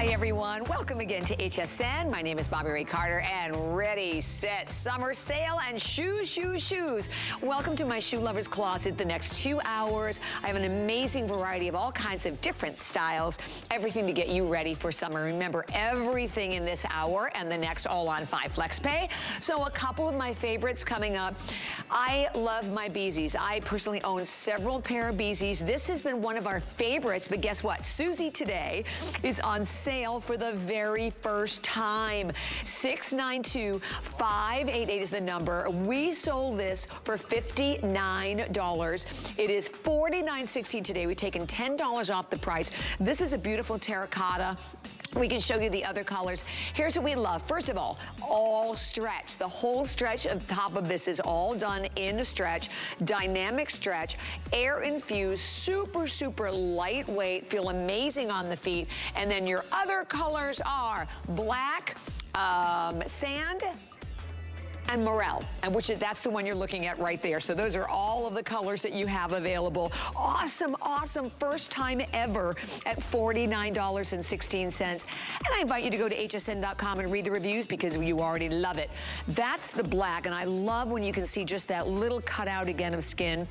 Hi, everyone. Welcome again to HSN. My name is Bobbi Ray Carter, and ready, set, summer sale, and shoes, shoes, shoes. Welcome to my Shoe Lover's Closet. The next two hours, I have an amazing variety of all kinds of different styles, everything to get you ready for summer. Remember, everything in this hour and the next all on 5 Flex Pay. So a couple of my favorites coming up. I love my Bzees. I personally own several pair of Bzees. This has been one of our favorites, but guess what? Susie today is on sale sale for the very first time. 692-588 is the number. We sold this for $59. It is $49.60 today. We've taken $10 off the price. This is a beautiful terracotta. We can show you the other colors. Here's what we love. First of all, all stretch. The whole stretch of top of this is all done in a stretch. Dynamic stretch, air infused, super, super lightweight, feel amazing on the feet. And then your other colors are black, um, sand, and Morel, and which is, that's the one you're looking at right there. So those are all of the colors that you have available. Awesome, awesome, first time ever at $49.16. And I invite you to go to hsn.com and read the reviews because you already love it. That's the black, and I love when you can see just that little cutout again of skin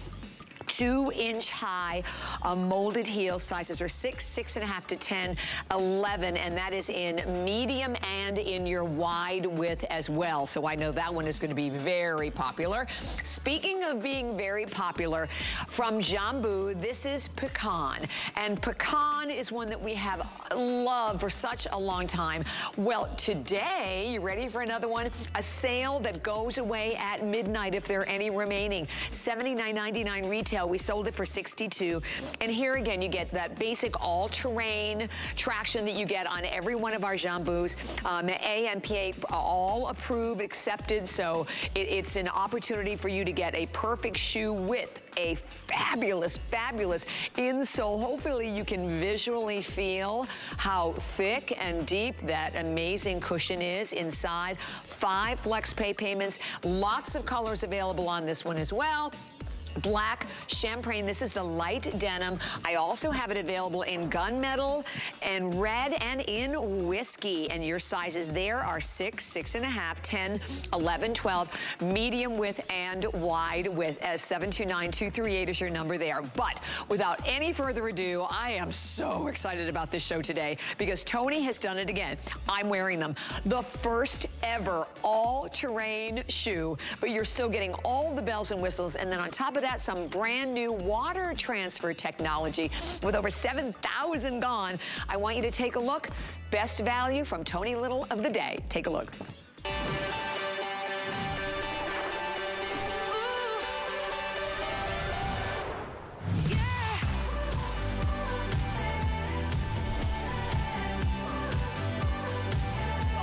two inch high uh, molded heel sizes are six, six and a half to 10, 11, and that is in medium and in your wide width as well. So I know that one is gonna be very popular. Speaking of being very popular, from Jambu, this is pecan. And pecan is one that we have loved for such a long time. Well, today, you ready for another one? A sale that goes away at midnight if there are any remaining. $79.99 retail retail. We sold it for 62. And here again, you get that basic all-terrain traction that you get on every one of our Jambus. Um, APMA all approved, accepted. So it, it's an opportunity for you to get a perfect shoe with a fabulous, fabulous insole. Hopefully you can visually feel how thick and deep that amazing cushion is inside. Five flex pay payments, lots of colors available on this one as well black champagne. This is the light denim. I also have it available in gunmetal and red and in whiskey. And your sizes there are six, six and a half, 10, 11, 12, medium width and wide width as 729238 is your number there. But without any further ado, I am so excited about this show today because Tony has done it again. I'm wearing them. The first ever all-terrain shoe, but you're still getting all the bells and whistles. And then on top of that, that, some brand new water transfer technology with over 7,000 gone. I want you to take a look. Best value from Tony Little of the day. Take a look.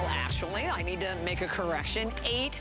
actually, I need to make a correction. Eight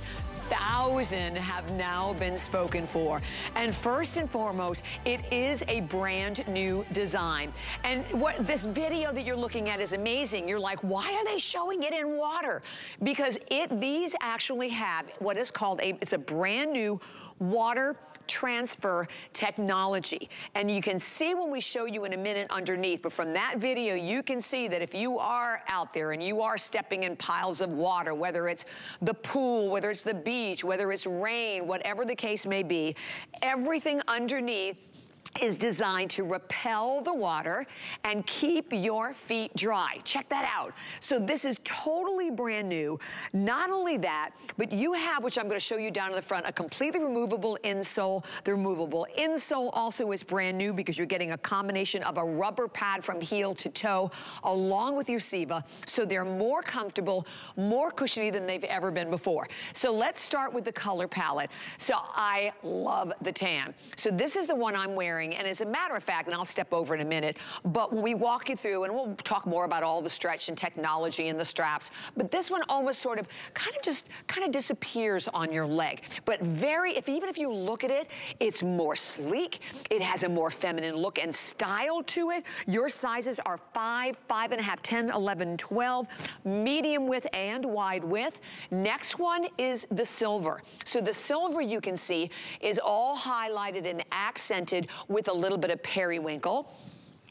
1,000 have now been spoken for. And first and foremost, it is a brand new design. And what this video that you're looking at is amazing. You're like, why are they showing it in water? Because it these actually have what is called a, it's a brand new water transfer technology. And you can see when we show you in a minute underneath, but from that video, you can see that if you are out there and you are stepping in piles of water, whether it's the pool, whether it's the beach, whether it's rain, whatever the case may be, everything underneath is designed to repel the water and keep your feet dry. Check that out. So this is totally brand new. Not only that, but you have, which I'm gonna show you down in the front, a completely removable insole. The removable insole also is brand new because you're getting a combination of a rubber pad from heel to toe along with your Siva. So they're more comfortable, more cushiony than they've ever been before. So let's start with the color palette. So I love the tan. So this is the one I'm wearing And as a matter of fact, and I'll step over in a minute, but when we walk you through, and we'll talk more about all the stretch and technology and the straps, but this one almost sort of kind of just kind of disappears on your leg. But very, if even if you look at it, it's more sleek. It has a more feminine look and style to it. Your sizes are five, five and a half, 10, 11, 12, medium width and wide width. Next one is the silver. So the silver you can see is all highlighted and accented with a little bit of periwinkle.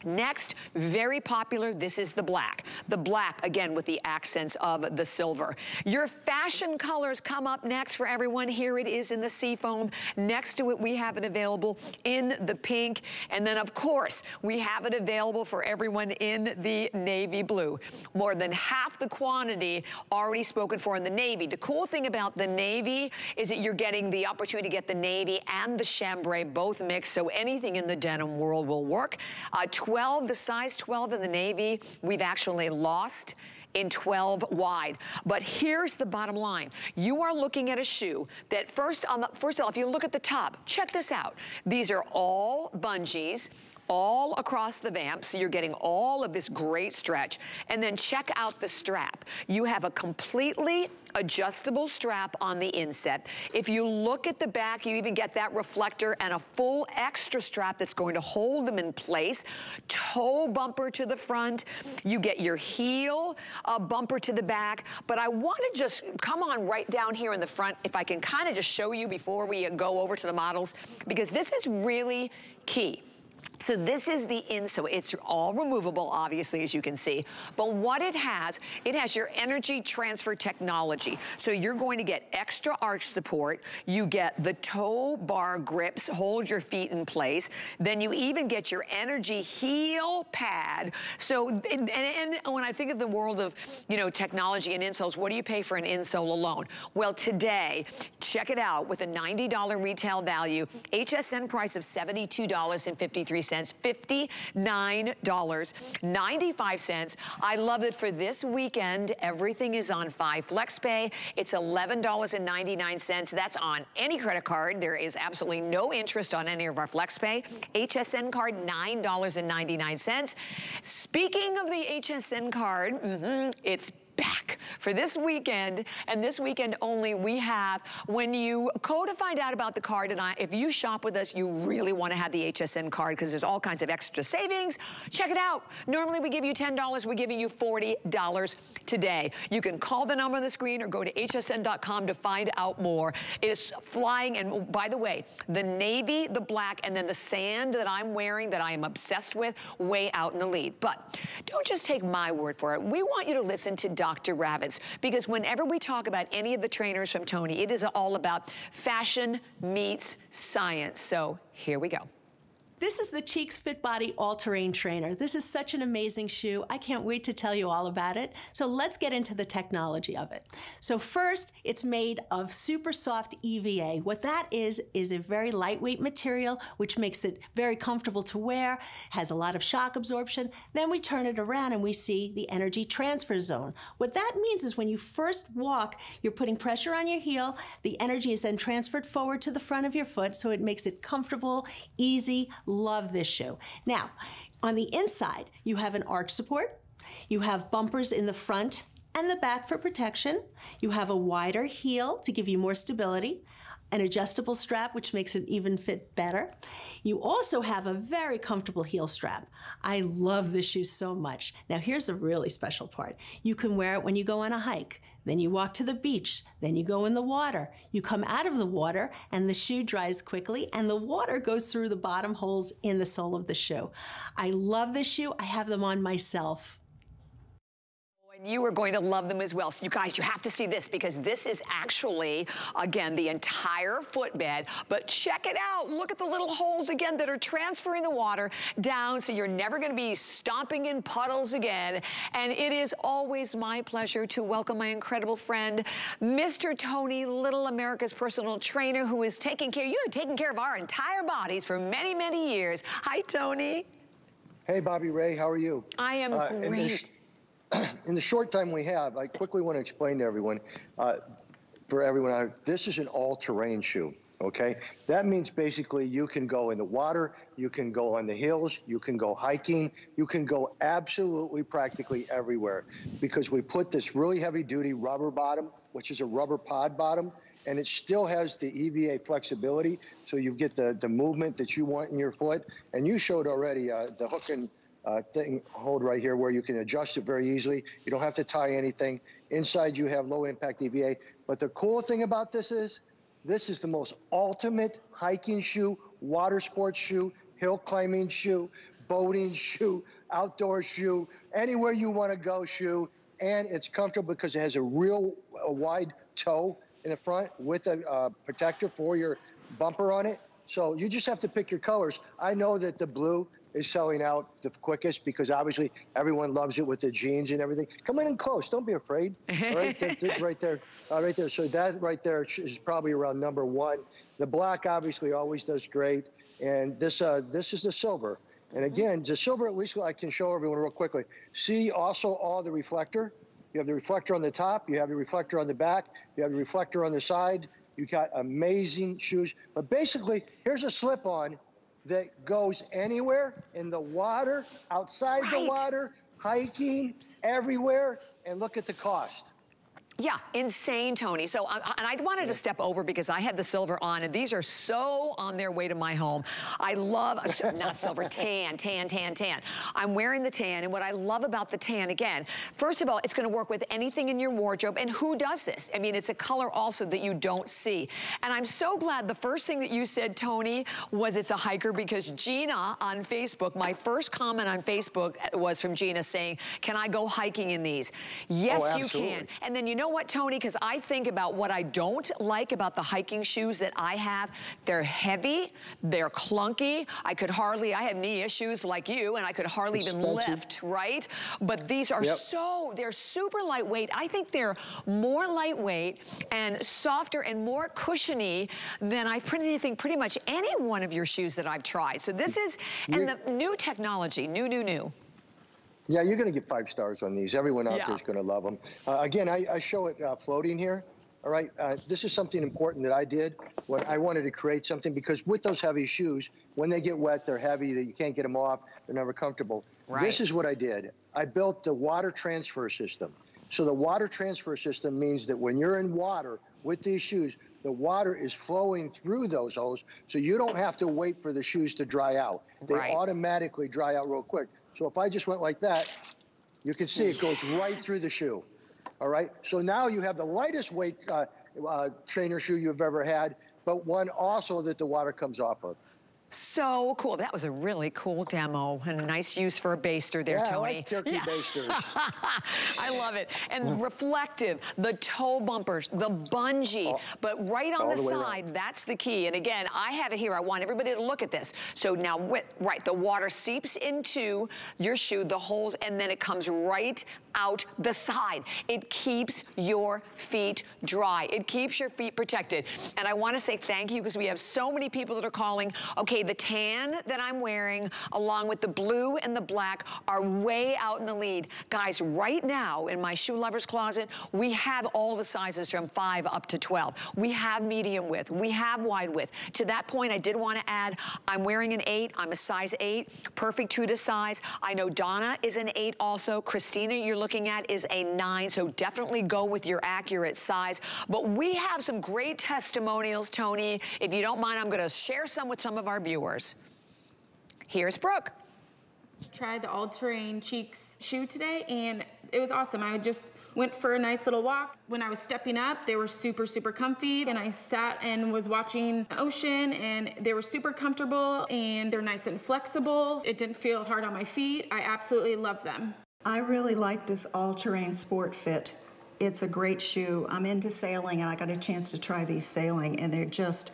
Next, very popular, this is the black. The black, again, with the accents of the silver. Your fashion colors come up next for everyone. Here it is in the seafoam. Next to it, we have it available in the pink. And then, of course, we have it available for everyone in the navy blue. More than half the quantity already spoken for in the navy. The cool thing about the navy is that you're getting the opportunity to get the navy and the chambray both mixed, so anything in the denim world will work. Uh, 12, the size 12 in the navy, we've actually lost in 12 wide. But here's the bottom line. You are looking at a shoe that first on the, first of all, if you look at the top, check this out. These are all bungees all across the vamp, so you're getting all of this great stretch. And then check out the strap. You have a completely adjustable strap on the inset. If you look at the back, you even get that reflector and a full extra strap that's going to hold them in place. Toe bumper to the front. You get your heel uh, bumper to the back. But I want to just come on right down here in the front, if I can kind of just show you before we go over to the models, because this is really key. So this is the insole. It's all removable, obviously, as you can see. But what it has, it has your energy transfer technology. So you're going to get extra arch support. You get the toe bar grips, hold your feet in place. Then you even get your energy heel pad. So, and, and when I think of the world of, you know, technology and insoles, what do you pay for an insole alone? Well, today, check it out, with a $90 retail value, HSN price of $72.53 cents, $59.95. I love it for this weekend. Everything is on 5 FlexPay. It's $11.99. That's on any credit card. There is absolutely no interest on any of our FlexPay. HSN card, $9.99. Speaking of the HSN card, mm -hmm, it's back for this weekend and this weekend only we have when you go to find out about the card and I, if you shop with us you really want to have the HSN card because there's all kinds of extra savings. Check it out. Normally we give you $10 we're giving you $40 today. You can call the number on the screen or go to hsn.com to find out more. It is flying and by the way the navy the black and then the sand that I'm wearing that I am obsessed with way out in the lead. But don't just take my word for it. We want you to listen to Dr. Ravitz. Because whenever we talk about any of the trainers from Tony, it is all about fashion meets science. So here we go. This is the Cheeks Fit Body All-Terrain Trainer. This is such an amazing shoe. I can't wait to tell you all about it. So let's get into the technology of it. So first, it's made of super soft EVA. What that is, is a very lightweight material, which makes it very comfortable to wear, has a lot of shock absorption. Then we turn it around and we see the energy transfer zone. What that means is when you first walk, you're putting pressure on your heel. The energy is then transferred forward to the front of your foot, so it makes it comfortable, easy, Love this shoe. Now, on the inside, you have an arch support. You have bumpers in the front and the back for protection. You have a wider heel to give you more stability an adjustable strap, which makes it even fit better. You also have a very comfortable heel strap. I love this shoe so much. Now, here's the really special part. You can wear it when you go on a hike. Then you walk to the beach. Then you go in the water. You come out of the water and the shoe dries quickly and the water goes through the bottom holes in the sole of the shoe. I love this shoe. I have them on myself you are going to love them as well. So you guys, you have to see this because this is actually, again, the entire footbed. But check it out. Look at the little holes again that are transferring the water down so you're never going to be stomping in puddles again. And it is always my pleasure to welcome my incredible friend, Mr. Tony Little, America's personal trainer who is taking care, you have taken care of our entire bodies for many, many years. Hi, Tony. Hey, Bobbi Ray, how are you? I am uh, great. in the short time we have, I quickly want to explain to everyone, uh, for everyone, uh, this is an all-terrain shoe. Okay, that means basically you can go in the water, you can go on the hills, you can go hiking, you can go absolutely practically everywhere because we put this really heavy duty rubber bottom, which is a rubber pod bottom, and it still has the EVA flexibility. So you get the, the movement that you want in your foot. And you showed already uh, the hook and uh, thing hold right here where you can adjust it very easily. You don't have to tie anything. Inside you have low impact EVA. But the cool thing about this is, this is the most ultimate hiking shoe, water sports shoe, hill climbing shoe, boating shoe, outdoor shoe, anywhere you want to go shoe. And it's comfortable because it has a real a wide toe in the front with a uh, protector for your bumper on it. So you just have to pick your colors. I know that the blue is selling out the quickest because obviously everyone loves it with the jeans and everything. Come in close. Don't be afraid. Right, right there, uh, right there. So that right there is probably around number one. The black obviously always does great, and this uh, this is the silver. And again, the silver at least I can show everyone real quickly. See also all the reflector. You have the reflector on the top. You have the reflector on the back. You have the reflector on the side. You got amazing shoes. But basically, here's a slip-on that goes anywhere in the water, outside right. the water, hiking, everywhere, and look at the cost. Yeah, insane, Tony. So, uh, and I wanted to step over because I had the silver on, and these are so on their way to my home. I love, not silver, tan, tan, tan, tan. I'm wearing the tan, and what I love about the tan, again, first of all, it's gonna work with anything in your wardrobe, and who does this? I mean, it's a color also that you don't see. And I'm so glad the first thing that you said, Tony, was it's a hiker because Gina on Facebook, my first comment on Facebook was from Gina saying, can I go hiking in these? Yes, oh, you can. And then you know know what, Tony? Because I think about what I don't like about the hiking shoes that I have. They're heavy, they're clunky. I could hardly, I have knee issues like you, and I could hardly Expensive. even lift, right? But these are yep. so, they're super lightweight. I think they're more lightweight and softer and more cushiony than I've pretty, think pretty much any one of your shoes that I've tried. So this is, and the new technology, new, new, new. Yeah, you're going to get five stars on these. Everyone out yeah. there is going to love them. Uh, again, I, I, show it uh, floating here. All right, uh, this is something important that I did when I wanted to create something because with those heavy shoes, when they get wet, they're heavy, That you can't get them off, they're never comfortable. Right. This is what I did. I built the water transfer system. So the water transfer system means that when you're in water with these shoes, the water is flowing through those holes, so you don't have to wait for the shoes to dry out. They right. automatically dry out real quick. So if I just went like that, you can see it goes right through the shoe. All right. So now you have the lightest weight uh, uh, trainer shoe you've ever had, but one also that the water comes off of. So cool. That was a really cool demo and a nice use for a baster there, yeah, Tony. I like turkey yeah. basters. I love it. And reflective, the toe bumpers, the bungee, oh, but right on the, the side, that's the key. And again, I have it here. I want everybody to look at this. So now, right, the water seeps into your shoe, the holes, and then it comes right out the side. It keeps your feet dry. It keeps your feet protected. And I wanna say thank you because we have so many people that are calling. Okay, the tan that I'm wearing along with the blue and the black are way out in the lead. Guys, right now in my shoe lover's closet, we have all the sizes from five up to 12. We have medium width, we have wide width. To that point, I did wanna add, I'm wearing an eight, I'm a size eight, perfect true to size. I know Donna is an eight also. Christina, you're looking at is a nine, so definitely go with your accurate size. But we have some great testimonials, Tony. If you don't mind, I'm gonna share some with some of our viewers. Here's Brooke. Tried the all-terrain Cheeks shoe today, and it was awesome. I just went for a nice little walk. When I was stepping up, they were super, super comfy. And I sat and was watching the ocean and they were super comfortable and they're nice and flexible. It didn't feel hard on my feet. I absolutely love them. I really like this all-terrain sport fit. It's a great shoe. I'm into sailing and I got a chance to try these sailing and they're just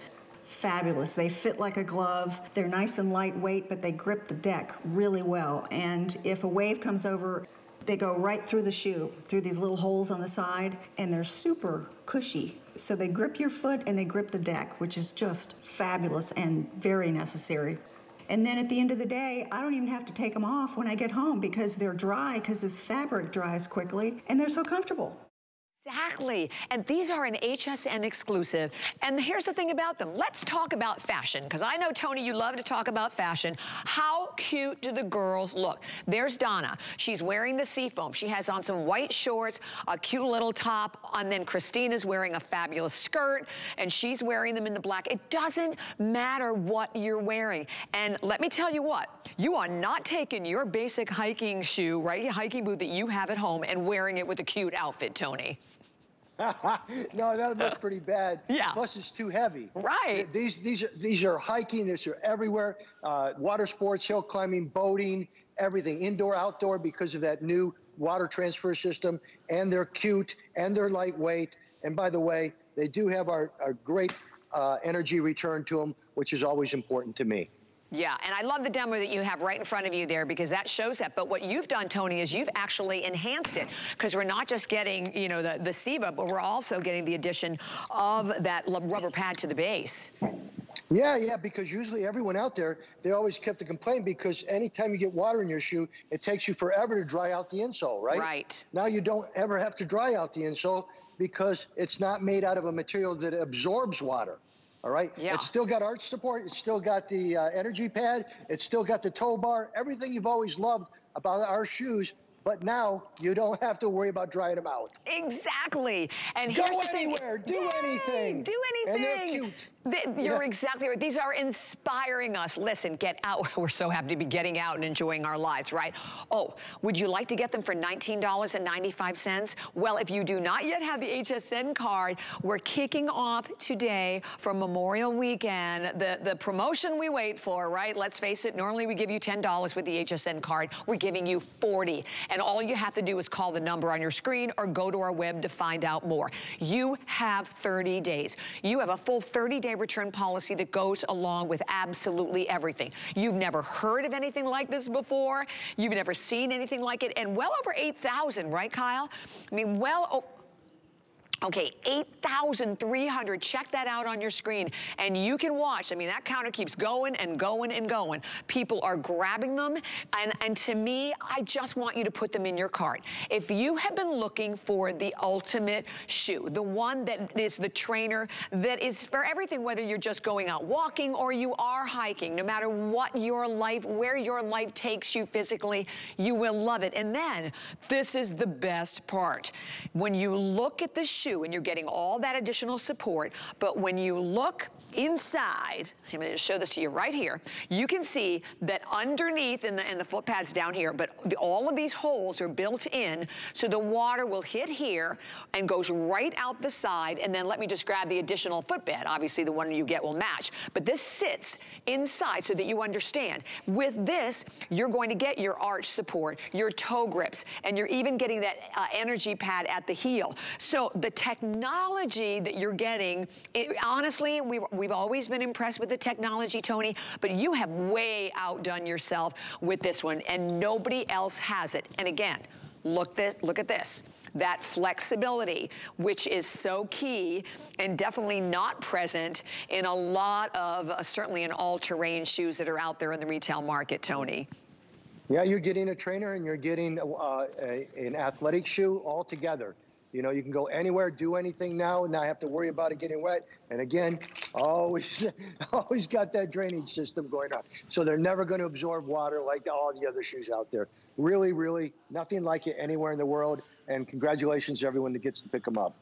fabulous. They fit like a glove. They're nice and lightweight, but they grip the deck really well. And if a wave comes over, they go right through the shoe, through these little holes on the side, and they're super cushy. So they grip your foot and they grip the deck, which is just fabulous and very necessary. And then at the end of the day, I don't even have to take them off when I get home because they're dry because this fabric dries quickly and they're so comfortable. Exactly. And these are an HSN exclusive. And here's the thing about them. Let's talk about fashion, because I know, Tony, you love to talk about fashion. How cute do the girls look? There's Donna. She's wearing the seafoam. She has on some white shorts, a cute little top, and then Christina's wearing a fabulous skirt, and she's wearing them in the black. It doesn't matter what you're wearing. And let me tell you what, you are not taking your basic hiking shoe, right, hiking boot that you have at home and wearing it with a cute outfit, Tony. no, that would look pretty bad. Yeah. Plus, it's too heavy. Right. These these are these are hiking. These are everywhere. Uh, water sports, hill climbing, boating, everything, indoor, outdoor, because of that new water transfer system. And they're cute and they're lightweight. And by the way, they do have our, our great uh, energy return to them, which is always important to me. Yeah, and I love the demo that you have right in front of you there because that shows that. But what you've done, Tony, is you've actually enhanced it because we're not just getting, you know, the, the SIVA, but we're also getting the addition of that rubber pad to the base. Yeah, yeah, because usually everyone out there, they always kept the complaint because anytime you get water in your shoe, it takes you forever to dry out the insole, right? Right. Now you don't ever have to dry out the insole because it's not made out of a material that absorbs water. All right. Yeah. It's still got arch support. It's still got the uh, energy pad. It's still got the toe bar. Everything you've always loved about our shoes but now you don't have to worry about drying them out. Exactly. And Go here's the anywhere, thing. do Yay, anything. Do anything. And they're cute. They, you're yeah. exactly right. These are inspiring us. Listen, get out. We're so happy to be getting out and enjoying our lives, right? Oh, would you like to get them for $19.95? Well, if you do not yet have the HSN card, we're kicking off today for Memorial Weekend, the, the promotion we wait for, right? Let's face it, normally we give you $10 with the HSN card. We're giving you 40 and all you have to do is call the number on your screen or go to our web to find out more. You have 30 days. You have a full 30-day return policy that goes along with absolutely everything. You've never heard of anything like this before. You've never seen anything like it. And well over 8,000, right, Kyle? I mean, well... Oh, Okay, 8,300. Check that out on your screen. And you can watch. I mean, that counter keeps going and going and going. People are grabbing them. And, and to me, I just want you to put them in your cart. If you have been looking for the ultimate shoe, the one that is the trainer that is for everything, whether you're just going out walking or you are hiking, no matter what your life, where your life takes you physically, you will love it. And then this is the best part. When you look at the shoe, and you're getting all that additional support. But when you look inside, I'm going to show this to you right here, you can see that underneath, in the, and the foot pads down here, but the, all of these holes are built in, so the water will hit here and goes right out the side, and then let me just grab the additional footbed. Obviously, the one you get will match. But this sits inside so that you understand. With this, you're going to get your arch support, your toe grips, and you're even getting that uh, energy pad at the heel. So the technology that you're getting, it, honestly, we've, we've always been impressed with the technology, Tony, but you have way outdone yourself with this one, and nobody else has it. And again, look this look at this. That flexibility which is so key and definitely not present in a lot of uh, certainly in all-terrain shoes that are out there in the retail market tony. Yeah you're getting a trainer and you're getting uh, a, an athletic shoe all together you know, you can go anywhere, do anything now, and not have to worry about it getting wet. And again, always, always got that drainage system going on. So they're never going to absorb water like all the other shoes out there. Really, really, nothing like it anywhere in the world. And congratulations to everyone that gets to pick them up.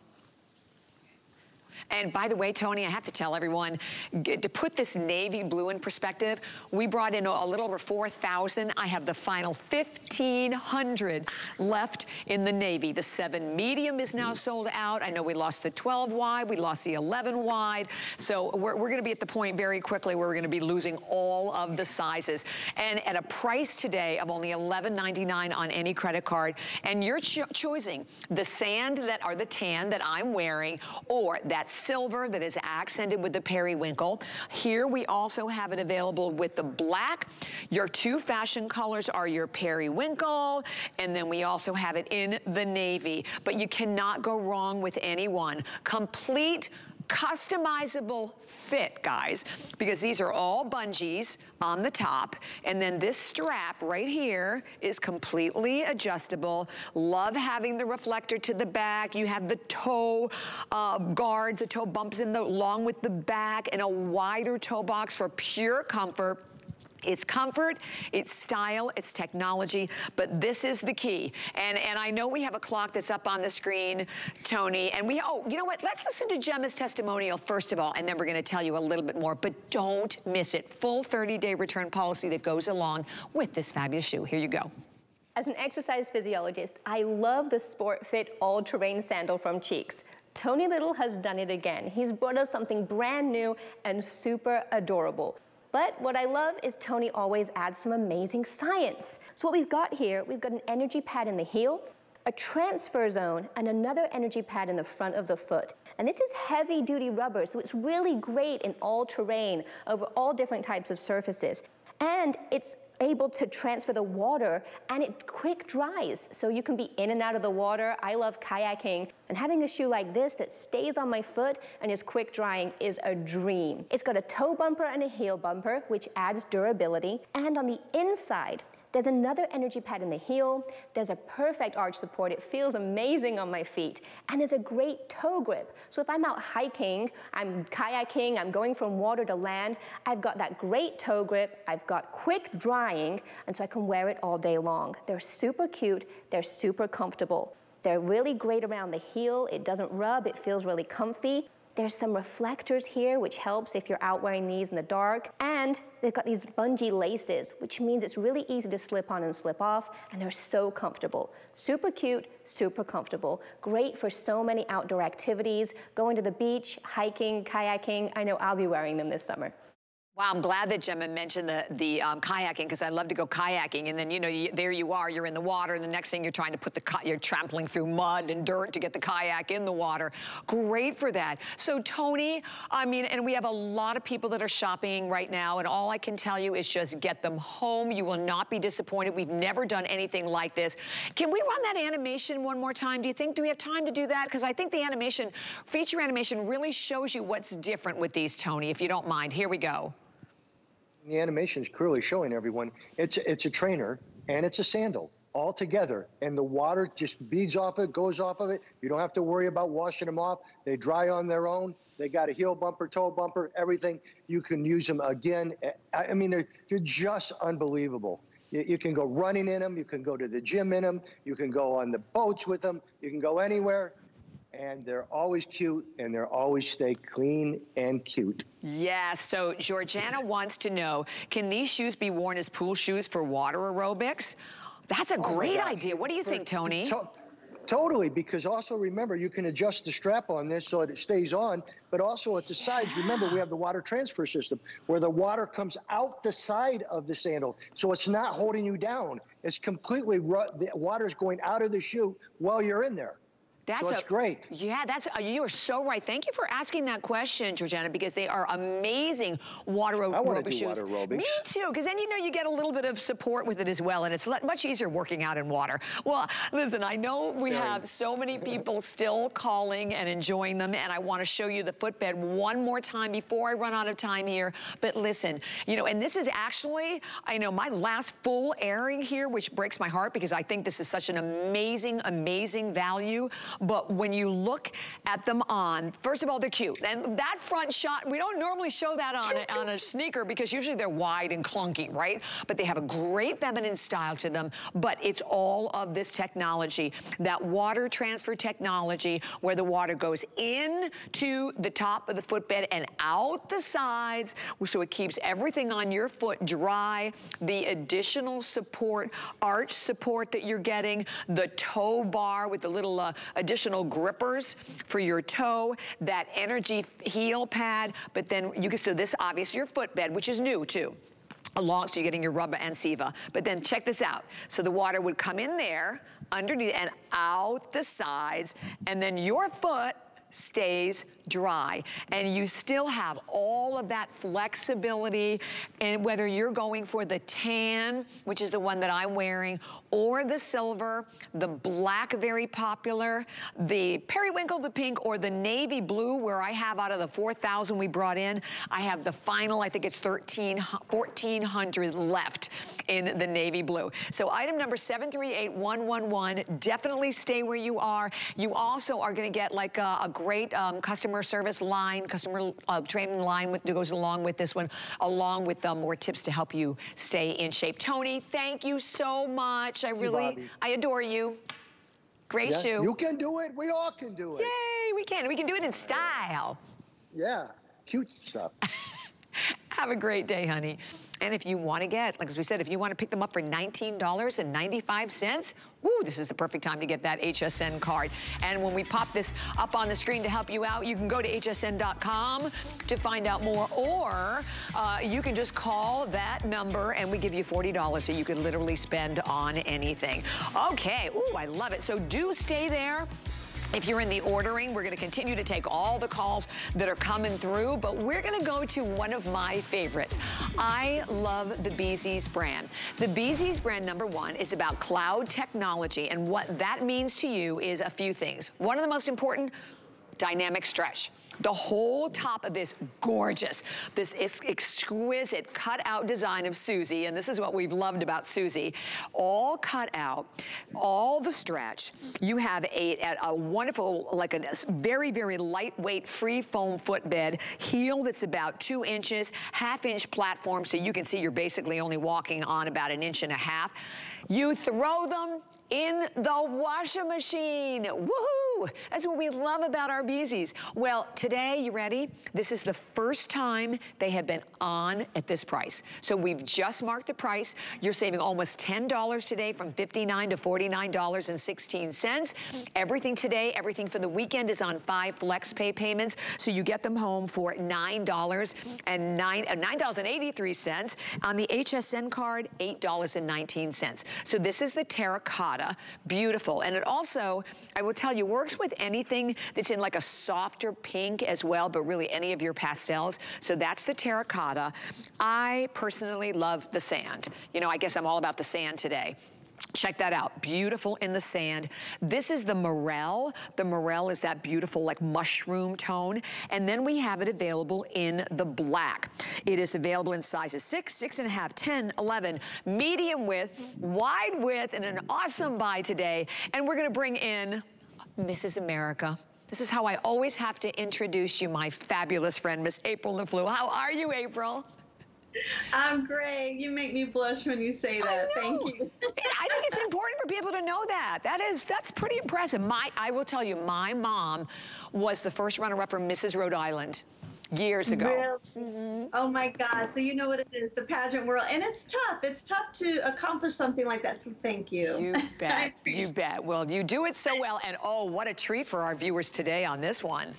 And by the way, Tony, I have to tell everyone, to put this navy blue in perspective, we brought in a little over 4,000. I have the final 1,500 left in the navy. The 7 medium is now mm. sold out. I know we lost the 12 wide. We lost the 11 wide. So we're, we're going to be at the point very quickly where we're going to be losing all of the sizes. And at a price today of only $11.99 on any credit card. And you're cho choosing the sand that are the tan that I'm wearing or that silver that is accented with the periwinkle. Here we also have it available with the black. Your two fashion colors are your periwinkle, and then we also have it in the navy. But you cannot go wrong with any one. Complete customizable fit, guys, because these are all bungees on the top. And then this strap right here is completely adjustable. Love having the reflector to the back. You have the toe uh, guards, the toe bumps in the, along with the back and a wider toe box for pure comfort. It's comfort, it's style, it's technology, but this is the key. And, and I know we have a clock that's up on the screen, Tony, and we, oh, you know what? Let's listen to Gemma's testimonial first of all, and then we're gonna tell you a little bit more, but don't miss it. Full 30-day return policy that goes along with this fabulous shoe. Here you go. As an exercise physiologist, I love the Sport Fit all-terrain sandal from Cheeks. Tony Little has done it again. He's brought us something brand new and super adorable. But what I love is Tony always adds some amazing science. So what we've got here, we've got an energy pad in the heel, a transfer zone, and another energy pad in the front of the foot. And this is heavy duty rubber, so it's really great in all terrain over all different types of surfaces. And it's able to transfer the water and it quick dries. So you can be in and out of the water. I love kayaking and having a shoe like this that stays on my foot and is quick drying is a dream. It's got a toe bumper and a heel bumper, which adds durability. And on the inside, there's another energy pad in the heel. There's a perfect arch support. It feels amazing on my feet. And there's a great toe grip. So if I'm out hiking, I'm kayaking, I'm going from water to land, I've got that great toe grip. I've got quick drying, and so I can wear it all day long. They're super cute. They're super comfortable. They're really great around the heel. It doesn't rub. It feels really comfy. There's some reflectors here, which helps if you're out wearing these in the dark. And they've got these bungee laces, which means it's really easy to slip on and slip off, and they're so comfortable. Super cute, super comfortable. Great for so many outdoor activities, going to the beach, hiking, kayaking. I know I'll be wearing them this summer. Wow, I'm glad that Gemma mentioned the, the um, kayaking because I love to go kayaking. And then, you know, you, there you are, you're in the water. And the next thing you're trying to put the, you're trampling through mud and dirt to get the kayak in the water. Great for that. So Tony, I mean, and we have a lot of people that are shopping right now. And all I can tell you is just get them home. You will not be disappointed. We've never done anything like this. Can we run that animation one more time? Do you think, do we have time to do that? Because I think the animation, feature animation really shows you what's different with these, Tony, if you don't mind. Here we go the animation is clearly showing everyone it's it's a trainer and it's a sandal all together. And the water just beads off it goes off of it. You don't have to worry about washing them off. They dry on their own. They got a heel bumper toe bumper everything. You can use them again. I mean they're, they're just unbelievable. You, you can go running in them. You can go to the gym in them. You can go on the boats with them. You can go anywhere and they're always cute and they're always stay clean and cute. Yes, so Georgiana wants to know, can these shoes be worn as pool shoes for water aerobics? That's a oh great idea. What do you for, think, Tony? To totally, because also remember, you can adjust the strap on this so that it stays on, but also at the sides, yeah. remember we have the water transfer system where the water comes out the side of the sandal. So it's not holding you down. It's completely, the water's going out of the shoe while you're in there. That's so a, great. Yeah, that's uh, you are so right. Thank you for asking that question, Georgiana, because they are amazing water aerobic shoes. Water Me too, because then you know you get a little bit of support with it as well, and it's much easier working out in water. Well, listen, I know we Very. have so many people still calling and enjoying them, and I want to show you the footbed one more time before I run out of time here. But listen, you know, and this is actually, I know my last full airing here, which breaks my heart because I think this is such an amazing, amazing value. But when you look at them on, first of all, they're cute. And that front shot, we don't normally show that on, a, on a sneaker because usually they're wide and clunky, right? But they have a great feminine style to them. But it's all of this technology, that water transfer technology where the water goes in to the top of the footbed and out the sides so it keeps everything on your foot dry. The additional support, arch support that you're getting, the toe bar with the little uh, additional grippers for your toe, that energy heel pad, but then you can, so this obviously your footbed, which is new too along, so you're getting your rubber and Siva. But then check this out. So the water would come in there, underneath and out the sides, and then your foot stays dry. And you still have all of that flexibility. And whether you're going for the tan, which is the one that I'm wearing, or the silver, the black, very popular, the periwinkle, the pink, or the navy blue, where I have out of the 4,000 we brought in, I have the final, I think it's 13, 1,400 left in the navy blue. So item number 738111, definitely stay where you are. You also are gonna get like a, a great um, customer service line, customer uh, training line that goes along with this one, along with um, more tips to help you stay in shape. Tony, thank you so much. I really, I adore you. Great yeah, shoe. You can do it. We all can do it. Yay, we can. We can do it in style. Yeah, cute stuff. Have a great day, honey. And if you want to get, like as we said, if you want to pick them up for $19.95, Ooh, this is the perfect time to get that HSN card. And when we pop this up on the screen to help you out, you can go to hsn.com to find out more, or uh, you can just call that number and we give you $40 so you can literally spend on anything. Okay, ooh, I love it. So do stay there. If you're in the ordering, we're gonna continue to take all the calls that are coming through, but we're gonna go to one of my favorites. I love the Bzees brand. The Bzees brand, number one, is about cloud technology, and what that means to you is a few things. One of the most important, dynamic stretch. The whole top of this gorgeous, this exquisite cut out design of Susie, and this is what we've loved about Susie, all cut out, all the stretch. You have a, a wonderful, like a very, very lightweight free foam footbed, heel that's about two inches, half inch platform, so you can see you're basically only walking on about an inch and a half. You throw them in the washing machine. Woohoo! That's what we love about our Bzees. Well, today, you ready? This is the first time they have been on at this price. So we've just marked the price. You're saving almost $10 today from 59 to $49.16. Everything today, everything for the weekend is on five flex pay payments. So you get them home for $9 and 9 uh, $9.83 on the HSN card, $8.19. So this is the terracotta Beautiful. And it also, I will tell you, works with anything that's in like a softer pink as well, but really any of your pastels. So that's the terracotta. I personally love the sand. You know, I guess I'm all about the sand today. Check that out, beautiful in the sand. This is the morel. The morel is that beautiful like mushroom tone. And then we have it available in the black. It is available in sizes six, six and a half, 10, 11, medium width, wide width, and an awesome buy today. And we're gonna bring in Mrs. America. This is how I always have to introduce you, my fabulous friend, Miss April LaFleur. How are you, April? I'm great. You make me blush when you say that. Thank you. I think it's important for people to know that. That is, that's pretty impressive. My, I will tell you, my mom was the first runner-up for Mrs. Rhode Island years ago. Really? Mm-hmm. Oh my God. So you know what it is, the pageant world. And it's tough. It's tough to accomplish something like that. So thank you. You bet. you bet. Well, you do it so well. And oh, what a treat for our viewers today on this one.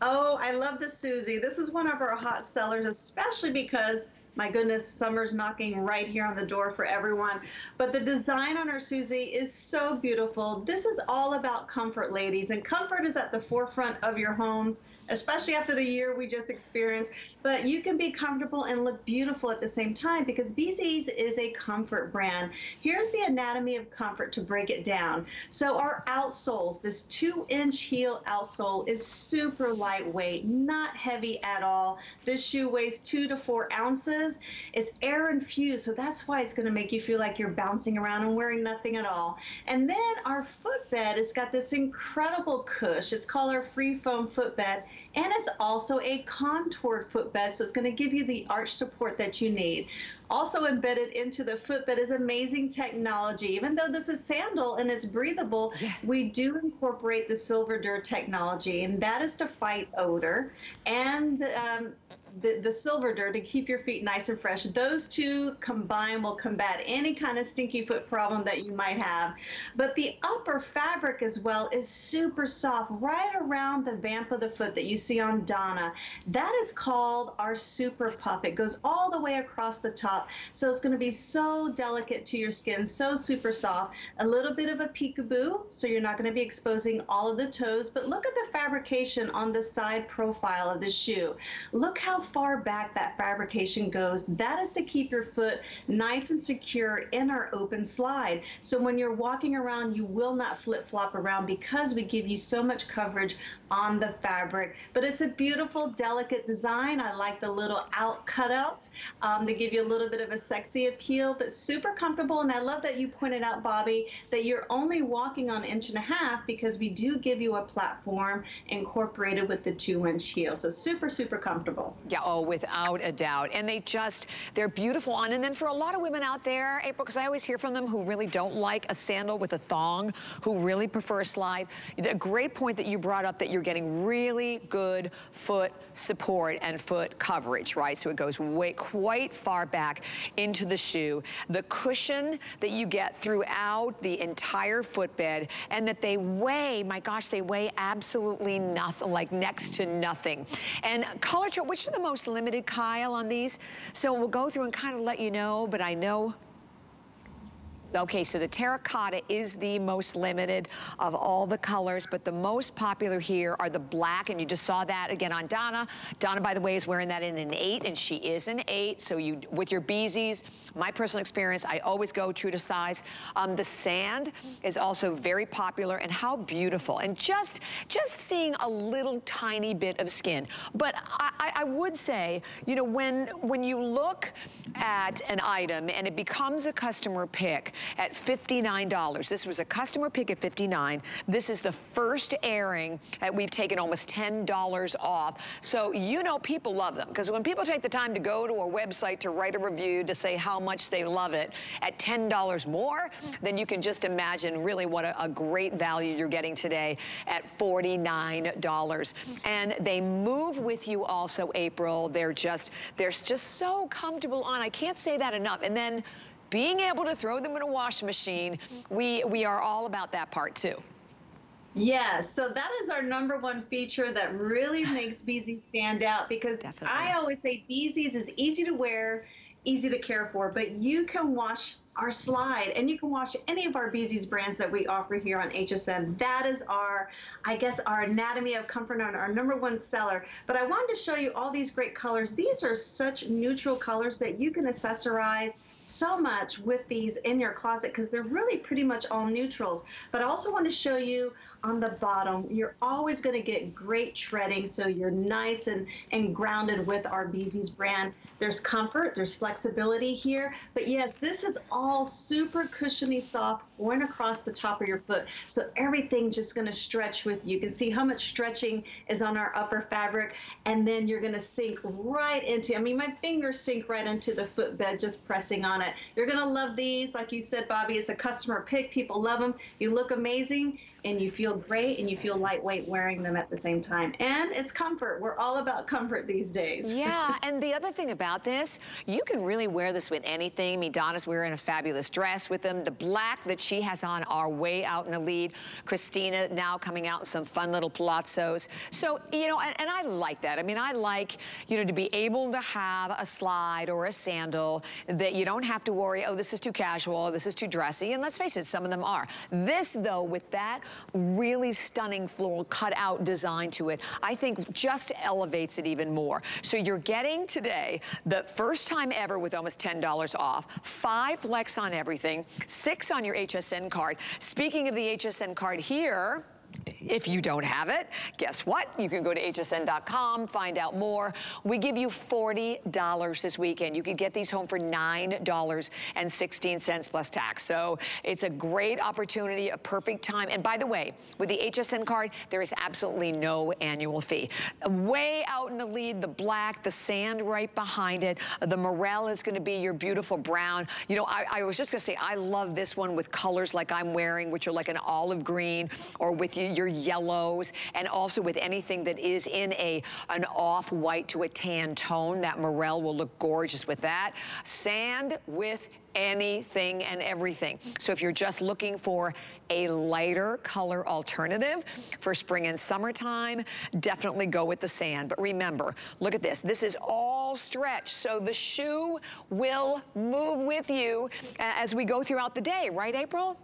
Oh, I love the Susie. This is one of our hot sellers, especially because my goodness, summer's knocking right here on the door for everyone. But the design on our Susie is so beautiful. This is all about comfort, ladies, and comfort is at the forefront of your homes, especially after the year we just experienced. But you can be comfortable and look beautiful at the same time because Bzees is a comfort brand. Here's the anatomy of comfort to break it down. So our outsoles, this two inch heel outsole is super lightweight, not heavy at all. This shoe weighs two to four ounces it's air infused. So that's why it's going to make you feel like you're bouncing around and wearing nothing at all. And then our footbed has got this incredible cush. It's called our free foam footbed. And it's also a contoured footbed, so it's going to give you the arch support that you need. Also embedded into the footbed is amazing technology. Even though this is sandal and it's breathable, yeah. we do incorporate the silver Silvadur technology, and that is to fight odor. And um, the, the Silvadur to keep your feet nice and fresh. Those two combined will combat any kind of stinky foot problem that you might have. But the upper fabric as well is super soft, right around the vamp of the foot that you see on Donna. That is called our super puff. It goes all the way across the top. So it's going to be so delicate to your skin, so super soft. A little bit of a peekaboo, so you're not going to be exposing all of the toes. But look at the fabrication on the side profile of the shoe. Look how far back that fabrication goes. That is to keep your foot nice and secure in our open slide. So when you're walking around, you will not flip flop around because we give you so much coverage on the fabric. But it's a beautiful, delicate design. I like the little out cutouts. Um, they give you a little bit of a sexy appeal, but super comfortable. And I love that you pointed out, Bobbi, that you're only walking on inch and a half because we do give you a platform incorporated with the two inch heel. So super, super comfortable. Yeah, oh, without a doubt. And they just, they're beautiful on. And then for a lot of women out there, April, because I always hear from them who really don't like a sandal with a thong, who really prefer a slide. A great point that you brought up that you're getting really good foot support and foot coverage, right? So it goes way, quite far back into the shoe. The cushion that you get throughout the entire footbed and that they weigh, my gosh, they weigh absolutely nothing, like next to nothing. And color chart, which are the most limited, Kyle, on these? So we'll go through and kind of let you know, but I know Okay, so the terracotta is the most limited of all the colors, but the most popular here are the black, and you just saw that again on Donna. Donna, by the way, is wearing that in an eight, and she is an eight, so you, with your Bzees, my personal experience, I always go true to size. Um, the sand is also very popular, and how beautiful, and just, just seeing a little tiny bit of skin. But I, I would say, you know, when, when you look at an item and it becomes a customer pick, at $59. This was a customer pick at 59. This is the first airing that we've taken almost $10 off. So you know people love them because when people take the time to go to a website to write a review to say how much they love it at $10 more, then you can just imagine really what a, a great value you're getting today at $49. And they move with you also, April. They're just, they're just so comfortable on. I can't say that enough. And then being able to throw them in a washing machine, we, we are all about that part too. Yes, so that is our number one feature that really makes Beezy stand out because Definitely. I always say Bzees is easy to wear, easy to care for, but you can wash our slide and you can watch any of our Bzees brands that we offer here on HSN. That is our, I guess, our anatomy of comfort and our number one seller. But I wanted to show you all these great colors. These are such neutral colors that you can accessorize so much with these in your closet because they're really pretty much all neutrals. But I also want to show you on the bottom, you're always going to get great treading so you're nice and, and grounded with our Bzees brand. There's comfort, there's flexibility here, but yes, this is all super cushiony soft going across the top of your foot. So everything just gonna stretch with you. You can see how much stretching is on our upper fabric, and then you're gonna sink right into, I mean, my fingers sink right into the footbed just pressing on it. You're gonna love these. Like you said, Bobbi, it's a customer pick. People love them. You look amazing and you feel great and you feel lightweight wearing them at the same time. And it's comfort. We're all about comfort these days. Yeah, and the other thing about this, you can really wear this with anything. I mean, Donna's wearing a fabulous dress with them. The black that she has on are way out in the lead. Christina now coming out in some fun little palazzos. So, you know, and, and I like that. I mean, I like, you know, to be able to have a slide or a sandal that you don't have to worry, oh, this is too casual, this is too dressy. And let's face it, some of them are. This, though, with that, really stunning floral cutout design to it, I think just elevates it even more. So you're getting today the first time ever with almost $10 off, five flex on everything, six on your HSN card. Speaking of the HSN card here, if you don't have it, guess what? You can go to hsn.com, find out more. We give you $40 this weekend. You can get these home for $9.16 plus tax. So it's a great opportunity, a perfect time. And by the way, with the HSN card, there is absolutely no annual fee. Way out in the lead, the black, the sand right behind it. The morel is gonna be your beautiful brown. You know, I, I was just gonna say, I love this one with colors like I'm wearing, which are like an olive green or with your yellows, and also with anything that is in a an off-white to a tan tone. That morel will look gorgeous with that. Sand with anything and everything. So if you're just looking for a lighter color alternative for spring and summertime, definitely go with the sand. But remember, look at this. This is all stretch, so the shoe will move with you uh, as we go throughout the day, right, April?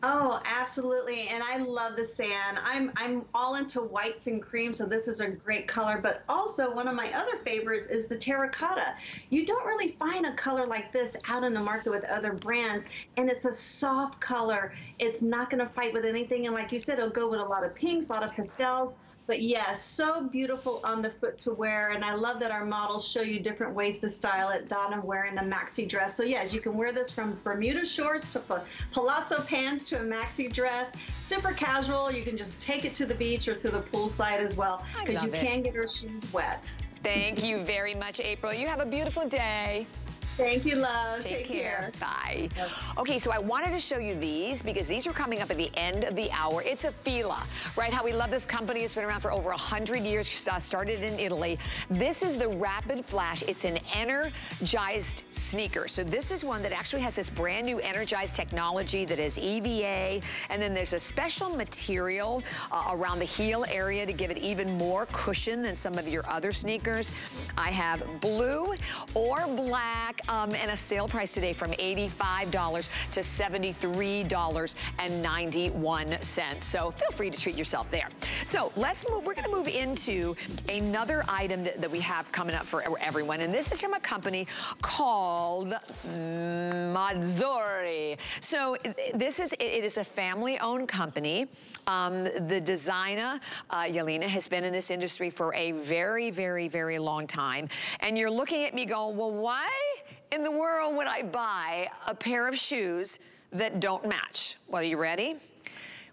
Oh, absolutely. And I love the sand. I'm I'm all into whites and creams, so this is a great color. But also one of my other favorites is the terracotta. You don't really find a color like this out in the market with other brands. And it's a soft color. It's not gonna fight with anything. And like you said, it'll go with a lot of pinks, a lot of pastels. But yes, so beautiful on the foot to wear. And I love that our models show you different ways to style it. Donna wearing the maxi dress. So yes, you can wear this from Bermuda shorts to palazzo pants to a maxi dress. Super casual. You can just take it to the beach or to the poolside as well because you it. can get your shoes wet. Thank you very much, April. You have a beautiful day. Thank you, love. Take, Take care. care. Bye. Okay, so I wanted to show you these because these are coming up at the end of the hour. It's a Fila, right? How we love this company. It's been around for over 100 years, uh, started in Italy. This is the Rapid Flash. It's an energized sneaker. So this is one that actually has this brand new energized technology that is EVA. And then there's a special material uh, around the heel area to give it even more cushion than some of your other sneakers. I have blue or black um, and a sale price today from $85 to $73.91. So feel free to treat yourself there. So let's move, we're gonna move into another item that, that we have coming up for everyone. And this is from a company called Mazzori. So this is, it is a family owned company. Um, the designer, uh, Yelena, has been in this industry for a very, very, very long time. And you're looking at me going, well, why in the world would I buy a pair of shoes that don't match? Well, you ready?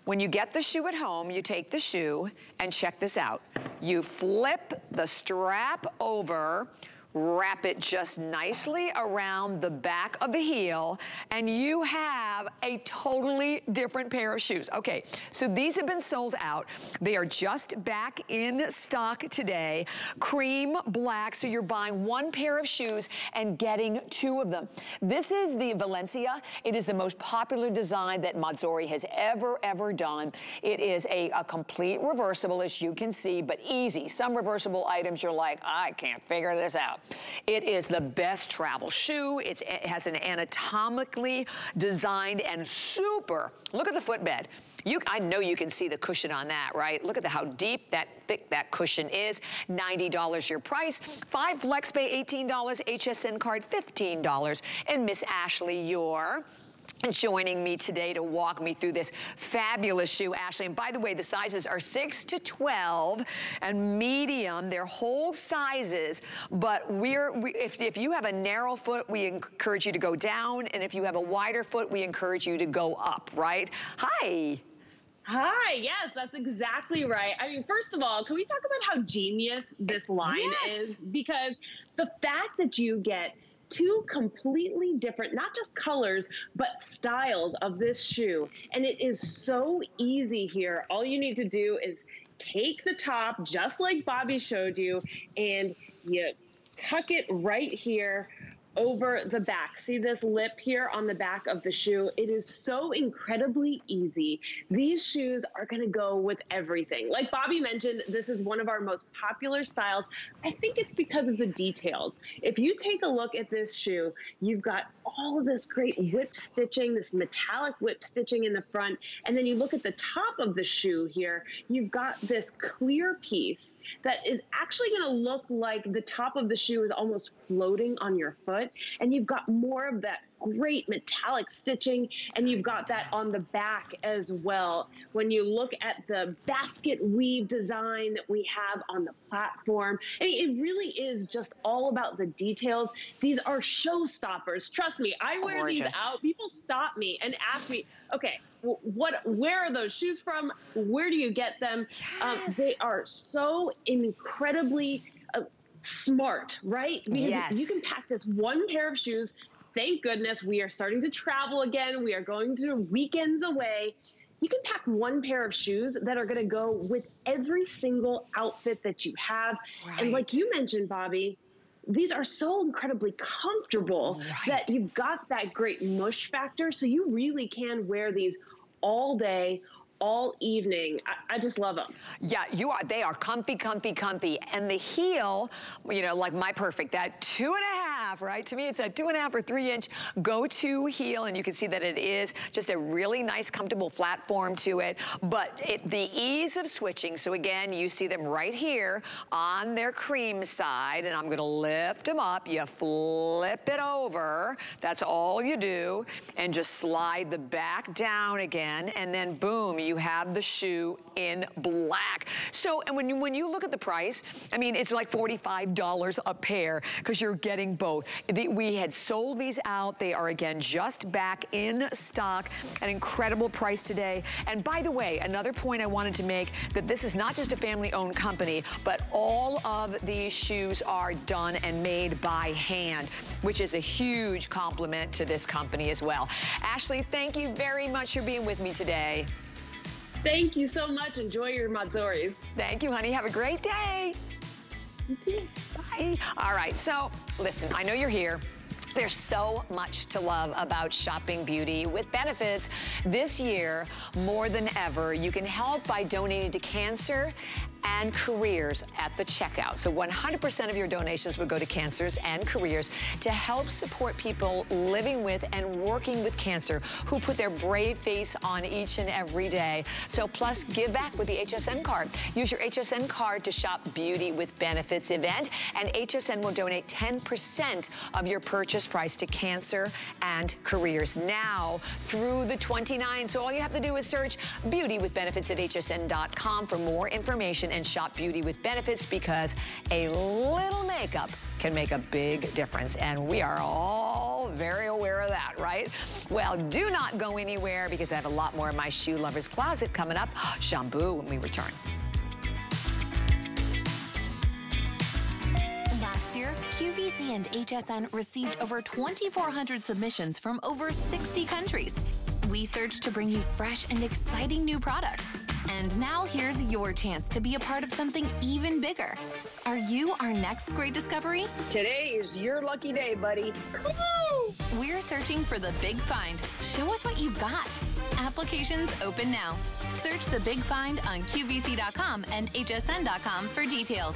When you get the shoe at home, you take the shoe and check this out. You flip the strap over, wrap it just nicely around the back of the heel, and you have a totally different pair of shoes. Okay, so these have been sold out. They are just back in stock today. Cream black, so you're buying one pair of shoes and getting two of them. This is the Valencia. It is the most popular design that Mazzori has ever, ever done. It is a, a complete reversible, as you can see, but easy. Some reversible items, you're like, I can't figure this out. It is the best travel shoe. It's, it has an anatomically designed and super, look at the footbed. You, I know you can see the cushion on that, right? Look at the, how deep, that thick that cushion is. $90 your price. Five FlexPay, $18. HSN card, $15. And Miss Ashley, your joining me today to walk me through this fabulous shoe, Ashley. And by the way, the sizes are 6 to 12 and medium. They're whole sizes, but we're we, if, if you have a narrow foot, we encourage you to go down, and if you have a wider foot, we encourage you to go up, right? Hi. Hi, yes, that's exactly right. I mean, first of all, can we talk about how genius this line Yes. is? Because the fact that you get two completely different, not just colors, but styles of this shoe. And it is so easy here. All you need to do is take the top, just like Bobbi showed you, and you tuck it right here over the back. See this lip here on the back of the shoe? It is so incredibly easy. These shoes are gonna go with everything. Like Bobbi mentioned, this is one of our most popular styles. I think it's because of the details. If you take a look at this shoe, you've got all of this great whip stitching, this metallic whip stitching in the front, and then you look at the top of the shoe here, you've got this clear piece that is actually gonna look like the top of the shoe is almost floating on your foot and you've got more of that great metallic stitching and you've got that on the back as well. When you look at the basket weave design that we have on the platform I mean, it really is just all about the details. These are showstoppers. Trust me i wear Gorgeous. these out. People stop me and ask me okay what where are those shoes from? Where do you get them? Um, Yes. they are so incredibly smart, right? Because Yes. You can pack this one pair of shoes. Thank goodness we are starting to travel again. We are going to weekends away. You can pack one pair of shoes that are going to go with every single outfit that you have. And like you mentioned, Bobbi, these are so incredibly comfortable that you've got that great mush factor. So you really can wear these all day, all evening. I, I just love them. Yeah, you are. They are comfy, comfy, comfy. And the heel, you know, like my perfect, that two and a half, right? To me, it's a two and a half or three inch go-to heel. And you can see that it is just a really nice, comfortable platform to it. But it, the ease of switching. So again, you see them right here on their cream side. And I'm gonna lift them up. You flip it over. That's all you do. And just slide the back down again. And then boom, you have the shoe in black. So, and when you, when you look at the price, I mean, it's like $45 a pair because you're getting both. the, we had sold these out. They are again just back in stock. An incredible price today. And by the way, another point I wanted to make that this is not just a family owned company, but all of these shoes are done and made by hand, which is a huge compliment to this company as well. Ashley, thank you very much for being with me today. Thank you so much. Enjoy your Mazzoris. Thank you, honey. Have a great day. Bye. All right, so listen, I know you're here. There's so much to love about shopping beauty with benefits. This year, more than ever, you can help by donating to cancer and careers at the checkout. So 100% of your donations would go to cancers and careers to help support people living with and working with cancer who put their brave face on each and every day. So plus give back with the HSN card. Use your HSN card to shop beauty with benefits event and HSN will donate 10% of your purchase price to cancer and careers now through the 29. So all you have to do is search beauty with benefits at hsn.com for more information and shop beauty with benefits because a little makeup can make a big difference. And we are all very aware of that, right? Well, do not go anywhere because I have a lot more in my shoe lover's closet coming up. Shampoo when we return. Last year, QVC and HSN received over 2,400 submissions from over 60 countries. We searched to bring you fresh and exciting new products. And now here's your chance to be a part of something even bigger. Are you our next great discovery? Today is your lucky day, buddy. We're searching for the big find. Show us what you've got. Applications open now. Search the big find on QVC.com and HSN.com for details.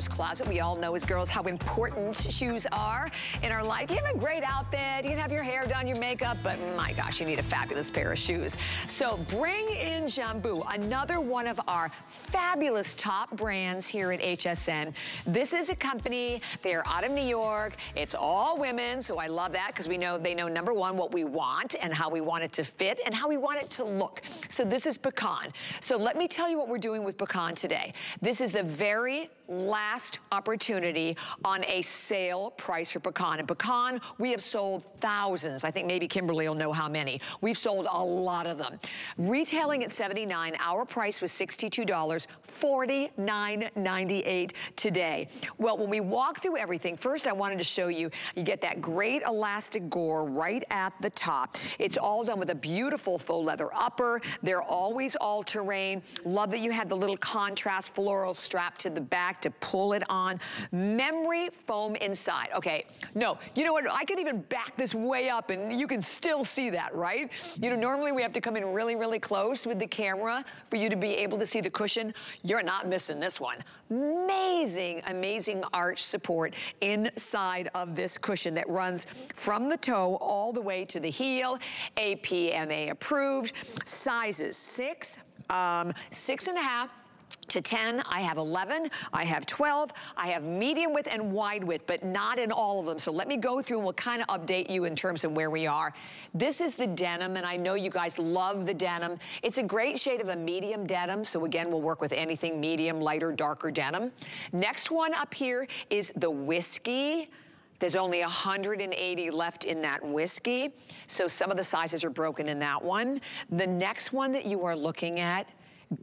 Closet. We all know as girls how important shoes are in our life. You have a great outfit, you can have your hair done, your makeup, but my gosh, you need a fabulous pair of shoes. So bring in Jambu, another one of our fabulous top brands here at HSN. This is a company, they're out of New York. It's all women, so I love that because we know they know number one, what we want and how we want it to fit and how we want it to look. So this is Pecan. So let me tell you what we're doing with Pecan today. This is the very last opportunity on a sale price for pecan. And pecan, we have sold thousands. I think maybe Kimberly will know how many. We've sold a lot of them. Retailing at 79, our price was $62, $49.98 today. Well, when we walk through everything, first I wanted to show you, you get that great elastic gore right at the top. It's all done with a beautiful faux leather upper. They're always all-terrain. Love that you had the little contrast floral strap to the back to pull it on. Memory foam inside. Okay, no, you know what? I can even back this way up and you can still see that, right? You know, normally we have to come in really, really close with the camera for you to be able to see the cushion. you're not missing this one. Amazing, amazing arch support inside of this cushion that runs from the toe all the way to the heel. APMA approved. Sizes six, um, six and a half, to 10, I have 11, I have 12, I have medium width and wide width, but not in all of them. So let me go through and we'll kind of update you in terms of where we are. This is the denim, and I know you guys love the denim. It's a great shade of a medium denim, so again, we'll work with anything medium, lighter, darker denim. Next one up here is the whiskey. There's only 180 left in that whiskey, so some of the sizes are broken in that one. The next one that you are looking at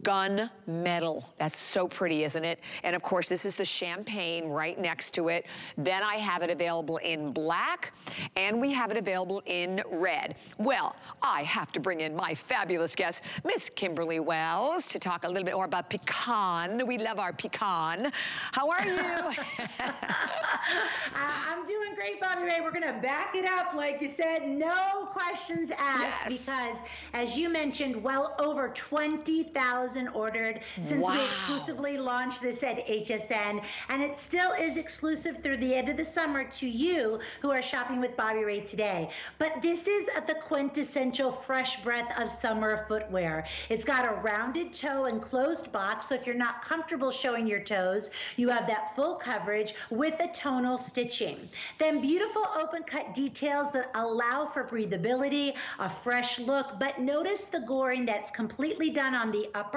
gun metal. That's so pretty, isn't it? And of course, this is the champagne right next to it. Then I have it available in black, and we have it available in red. Well, I have to bring in my fabulous guest, Miss Kimberly Wells, to talk a little bit more about pecan. We love our pecan. How are you? I'm doing great, Bobbi Ray. We're gonna back it up, like you said, no questions asked, yes. because as you mentioned, well over 20,000 ordered since wow. we exclusively launched this at HSN. And it still is exclusive through the end of the summer to you who are shopping with Bobbi Ray today. But this is the quintessential fresh breath of summer footwear. It's got a rounded toe and closed box. So if you're not comfortable showing your toes, you have that full coverage with the tonal stitching. Then beautiful open cut details that allow for breathability, a fresh look. But notice the goring that's completely done on the upper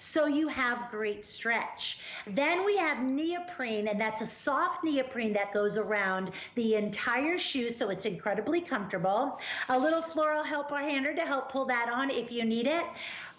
so you have great stretch. Then we have neoprene, and that's a soft neoprene that goes around the entire shoe, so it's incredibly comfortable. A little floral helper hander to help pull that on if you need it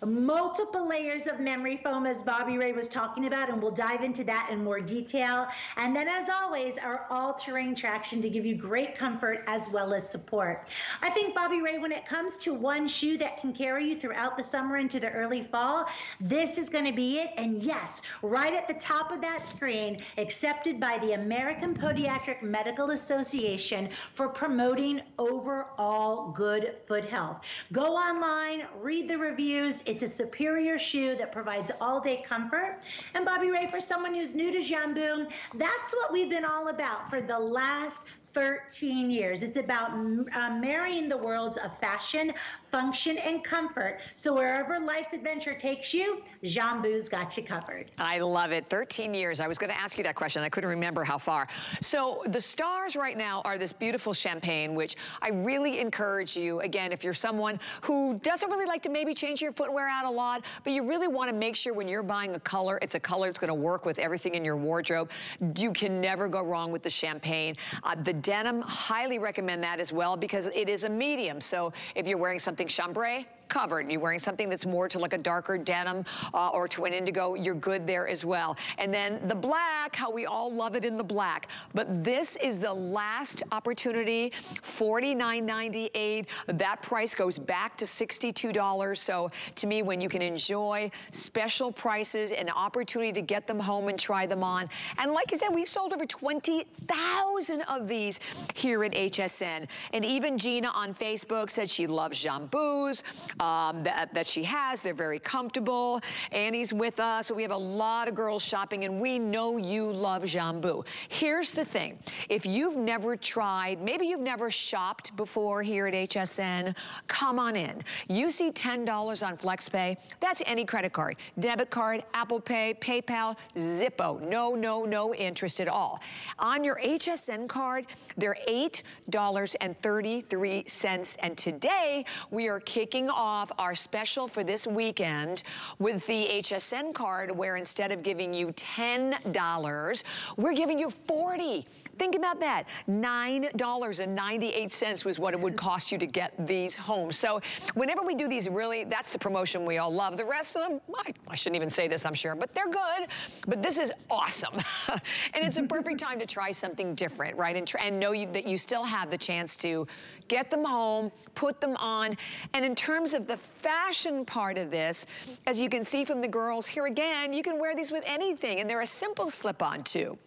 multiple layers of memory foam as Bobbi Ray was talking about, and we'll dive into that in more detail. And then as always, our all-terrain traction to give you great comfort as well as support. I think Bobbi Ray, when it comes to one shoe that can carry you throughout the summer into the early fall, this is gonna be it. And yes, right at the top of that screen, accepted by the American Podiatric Medical Association for promoting overall good foot health. Go online, read the reviews. It's a superior shoe that provides all day comfort. And Bobbi Ray, for someone who's new to Jambu, that's what we've been all about for the last 13 years. It's about uh, marrying the worlds of fashion, function, and comfort. So wherever life's adventure takes you, Jambu's got you covered. I love it. 13 years. I was going to ask you that question. I couldn't remember how far. So the stars right now are this beautiful champagne, which I really encourage you, again, if you're someone who doesn't really like to maybe change your footwear out a lot, but you really want to make sure when you're buying a color, it's a color that's going to work with everything in your wardrobe. You can never go wrong with the champagne. Uh, the denim, highly recommend that as well because it is a medium. So if you're wearing something chambray, covered. You're wearing something that's more to like a darker denim uh, or to an indigo, you're good there as well. And then the black, how we all love it in the black. But this is the last opportunity, $49.98. That price goes back to $62. So to me, when you can enjoy special prices and opportunity to get them home and try them on. And like I said, we sold over 20,000 of these here at HSN. And even Gina on Facebook said she loves Jambus um, that, that she has. They're very comfortable. Annie's with us. So we have a lot of girls shopping and we know you love Jambu. Here's the thing. If you've never tried, maybe you've never shopped before here at HSN, come on in. You see $10 on FlexPay, that's any credit card. Debit card, Apple Pay, PayPal, Zippo. No, no, no interest at all. On your HSN card, they're $8.33. And today, we are kicking off off our special for this weekend with the HSN card where instead of giving you $10, we're giving you 40 Think about that. $9.98 was what it would cost you to get these home. So whenever we do these, really, that's the promotion we all love. The rest of them, I, I shouldn't even say this, I'm sure, but they're good. But this is awesome. and it's a perfect time to try something different, right? And, and know you, that you still have the chance to get them home, put them on. And in terms of the fashion part of this, as you can see from the girls, here again, you can wear these with anything. And they're a simple slip-on too.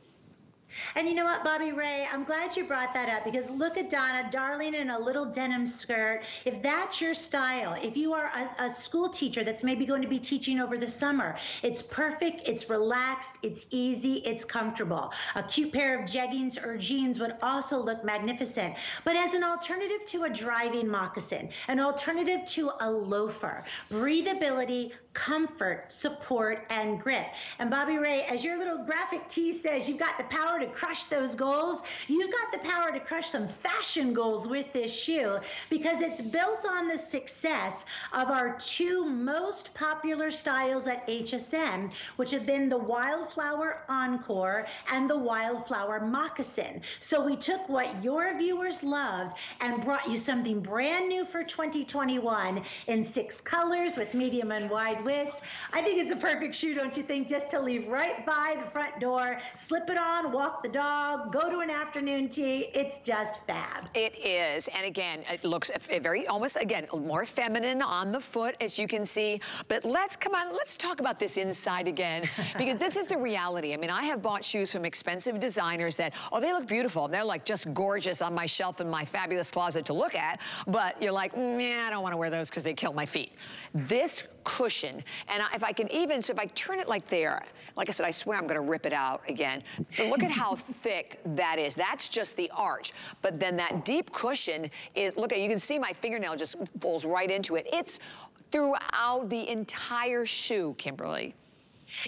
And you know what, Bobbi Ray, I'm glad you brought that up because look at Donna, darling, in a little denim skirt. If that's your style, if you are a, a, school teacher that's maybe going to be teaching over the summer, it's perfect, it's relaxed, it's easy, it's comfortable. A cute pair of jeggings or jeans would also look magnificent. But as an alternative to a driving moccasin, an alternative to a loafer, breathability, comfort, support, and grip. And Bobbi Ray, as your little graphic tee says, you've got the power to crush those goals. You've got the power to crush some fashion goals with this shoe because it's built on the success of our two most popular styles at HSN, which have been the Wildflower Encore and the Wildflower Moccasin. So we took what your viewers loved and brought you something brand new for 2021 in six colors with medium and wide widths. I think it's a perfect shoe, don't you think, just to leave right by the front door, slip it on, walk the dog, go to an afternoon tea. It's just fab. It is. And again, it looks very almost, again, more feminine on the foot, as you can see. But let's, come on, let's talk about this inside again, because this is the reality. I mean, I have bought shoes from expensive designers that, oh, they look beautiful. And they're like just gorgeous on my shelf in my fabulous closet to look at. But you're like, mm, I don't want to wear those because they kill my feet. This cushion, and if I can even, so if I turn it like there, like I said, I swear I'm gonna rip it out again. But look at how thick that is. That's just the arch. But then that deep cushion is, look at, you can see my fingernail just falls right into it. It's throughout the entire shoe, Kimberly.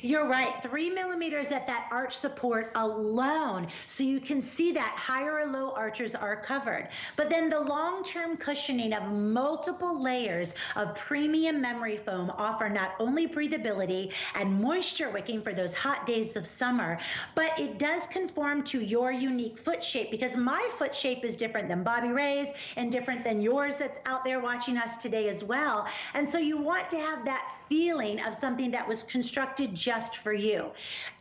You're right. Three millimeters at that arch support alone. So you can see that higher or low arches are covered. But then the long-term cushioning of multiple layers of premium memory foam offer not only breathability and moisture wicking for those hot days of summer, but it does conform to your unique foot shape because my foot shape is different than Bobbi Ray's and different than yours that's out there watching us today as well. And so you want to have that feeling of something that was constructed just for you.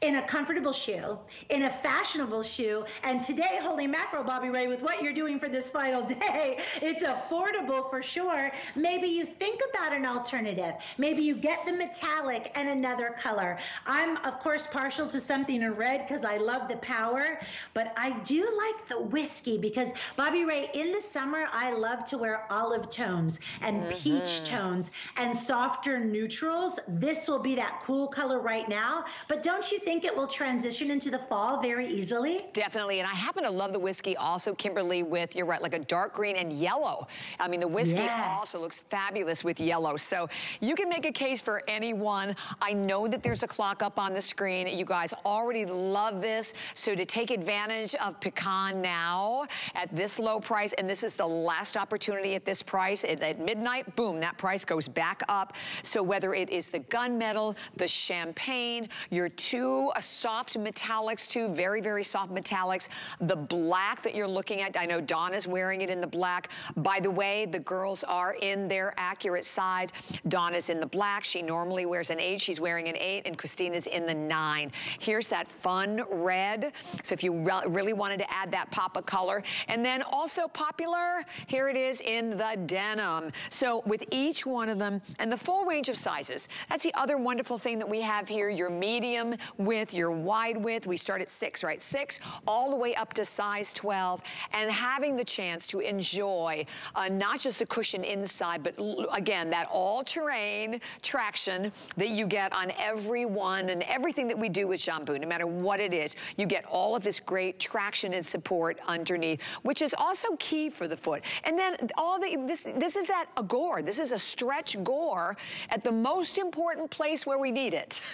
In a comfortable shoe, in a fashionable shoe, and today, holy mackerel, Bobbi Ray, with what you're doing for this final day, it's affordable for sure. Maybe you think about an alternative. Maybe you get the metallic and another color. I'm, of course, partial to something in red because I love the power, but I do like the whiskey because, Bobbi Ray, in the summer, I love to wear olive tones and mm-hmm. peach tones and softer neutrals. This will be that cool color right now, but don't you think it will transition into the fall very easily? Definitely, and I happen to love the whiskey also, Kimberly, with, you're right, like a dark green and yellow. I mean, the whiskey yes. also looks fabulous with yellow. So you can make a case for anyone. I know that there's a clock up on the screen. You guys already love this. So to take advantage of pecan now at this low price, and this is the last opportunity at this price, at midnight, boom, that price goes back up. So whether it is the gunmetal, the champagne, champagne, your two soft metallics, two very, very soft metallics. The black that you're looking at, I know Dawn is wearing it in the black. By the way, the girls are in their accurate size. Dawn is in the black. She normally wears an eight. She's wearing an eight, and Christina's in the nine. Here's that fun red. So if you re really wanted to add that pop of color. And then also popular, here it is in the denim. So with each one of them, and the full range of sizes, that's the other wonderful thing that we have here your medium width, your wide width. We start at six, right? Six all the way up to size 12 and having the chance to enjoy uh, not just the cushion inside, but again, that all-terrain traction that you get on every one and everything that we do with Jambu, no matter what it is, you get all of this great traction and support underneath, which is also key for the foot. And then all the, this, this is that a gore. This is a stretch gore at the most important place where we need it.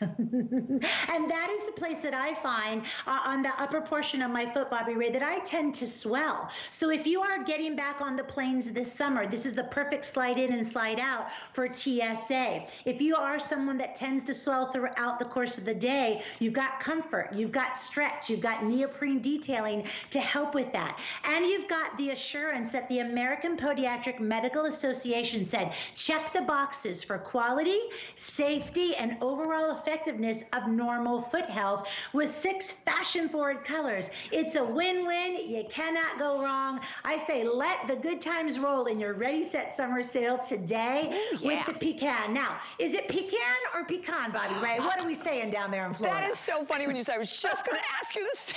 and that is the place that I find uh, on the upper portion of my foot, Bobbi Ray, that I tend to swell. So if you are getting back on the planes this summer, this is the perfect slide in and slide out for TSA. If you are someone that tends to swell throughout the course of the day, you've got comfort, you've got stretch, you've got neoprene detailing to help with that. And you've got the assurance that the American Podiatric Medical Association said, check the boxes for quality, safety, and overall effectiveness effectiveness of normal foot health with six fashion forward colors. It's a win-win. You cannot go wrong. I say let the good times roll in your Ready Set Summer sale today Ooh, yeah. with the pecan. Now, is it pecan or pecan, Bobbi Ray? What are we saying down there in Florida? That is so funny when you said, I was just going to ask you the same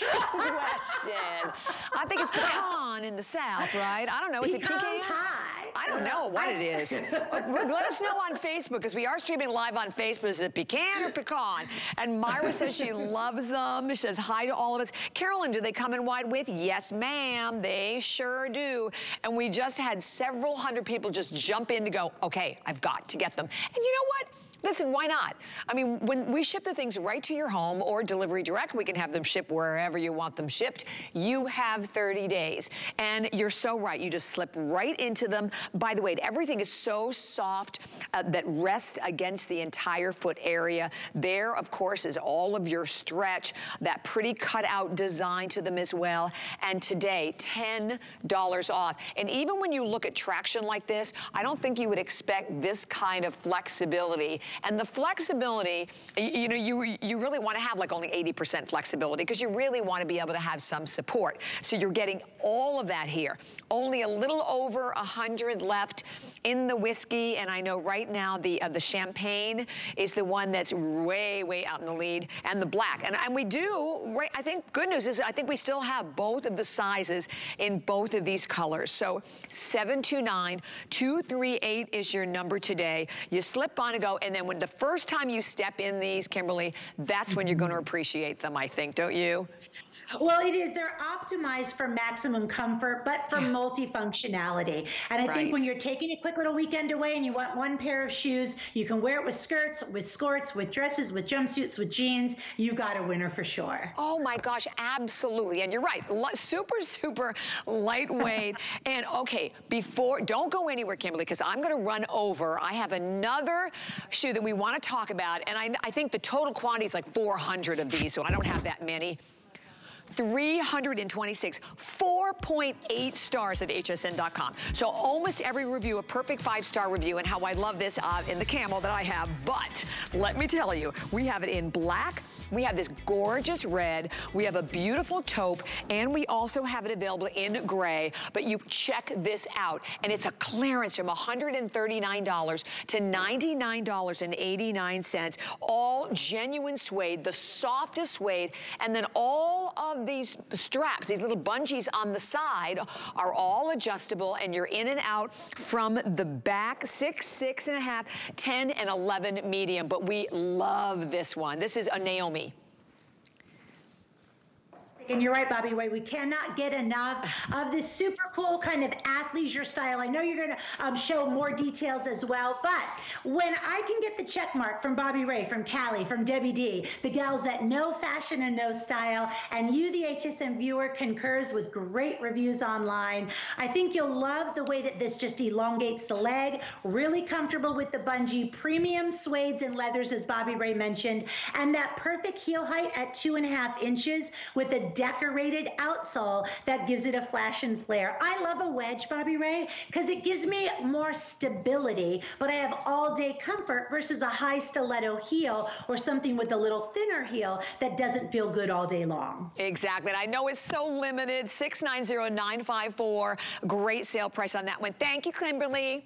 question. I think it's pecan in the South, right? I don't know. Is it Pecan pecan? pie. I don't know what it is. Let us know on Facebook because we are streaming live on Facebook. Is it pecan or pecan? And Myra says she loves them. She says hi to all of us. Carolyn, do they come in wide width? Yes, ma'am. They sure do. And we just had several hundred people just jump in to go, okay, I've got to get them. And you know what? Listen, why not? I mean, when we ship the things right to your home or delivery direct, we can have them shipped wherever you want them shipped. You have 30 days. And you're so right. You just slip right into them. By the way, everything is so soft uh, that rests against the entire foot area. There, of course, is all of your stretch, that pretty cutout design to them as well. And today, $10 off. And even when you look at traction like this, I don't think you would expect this kind of flexibility and the flexibility, you, you know, you, you really want to have like only 80% flexibility because you really want to be able to have some support. So you're getting all of that here. Only a little over 100 left in the whiskey. And I know right now the, uh, the champagne is the one that's way, way out in the lead and the black. And, and we do, right, I think good news is I think we still have both of the sizes in both of these colors. So 729-238 is your number today. You slip on and go, and then when the first time you step in these, Kimberly, that's when you're going to appreciate them, I think, don't you? Well, it is. They're optimized for maximum comfort, but for multifunctionality. And I Right. think when you're taking a quick little weekend away and you want one pair of shoes, you can wear it with skirts, with skirts, with dresses, with jumpsuits, with jeans. You got a winner for sure. Oh my gosh, absolutely. And you're right, super, super lightweight. and okay, before, don't go anywhere, Kimberly, because I'm gonna run over. I have another shoe that we wanna talk about, and I, I think the total quantity is like 400 of these, so I don't have that many. 326, 4.8 stars at hsn.com. So almost every review, a perfect five-star review, and how I love this uh, in the camel that I have. But let me tell you, we have it in black, we have this gorgeous red, we have a beautiful taupe, and we also have it available in gray. But you check this out, and it's a clearance from $139 to $99.89. All genuine suede, the softest suede, and then all of these straps, these little bungees on the side are all adjustable and you're in and out from the back, six, six and a half, 10 and 11 medium. But we love this one. This is a Naomi. And you're right, Bobbi Ray. We cannot get enough of this super cool kind of athleisure style. I know you're going to um, show more details as well, but when I can get the check mark from Bobbi Ray, from Callie, from Debbie D, the gals that know fashion and know style, and you, the HSN viewer, concurs with great reviews online, I think you'll love the way that this just elongates the leg, really comfortable with the bungee, premium suedes and leathers, as Bobbi Ray mentioned, and that perfect heel height at two and a half inches with a decorated outsole that gives it a flash and flare. I love a wedge, Bobbi Ray, because it gives me more stability, but I have all day comfort versus a high stiletto heel or something with a little thinner heel that doesn't feel good all day long. Exactly. And I know it's so limited. 690954. Great sale price on that one. Thank you, Kimberly.